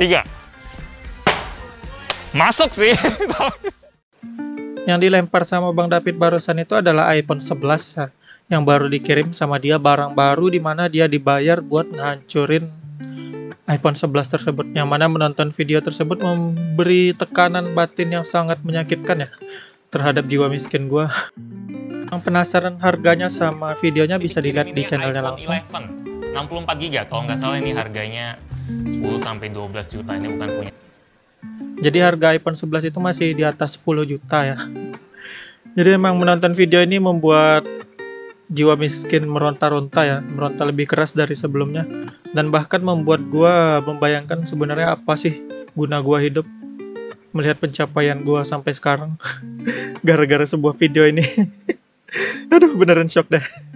tiga. Masuk sih. Yang dilempar sama Bang David barusan itu adalah iPhone 11 ya, yang baru dikirim sama dia barang baru di mana dia dibayar buat ngancurin iPhone 11 tersebut. Yang mana menonton video tersebut memberi tekanan batin yang sangat menyakitkan ya terhadap jiwa miskin gua. Yang penasaran harganya sama videonya bisa dilihat di channelnya langsung. 11, 64 GB kalau nggak salah ini harganya 10 sampai 12 juta ini bukan punya Jadi harga iPhone 11 itu masih di atas 10 juta ya. Jadi emang menonton video ini membuat jiwa miskin meronta-ronta ya, meronta lebih keras dari sebelumnya dan bahkan membuat gua membayangkan sebenarnya apa sih guna gua hidup melihat pencapaian gua sampai sekarang gara-gara sebuah video ini. Aduh, beneran shock deh.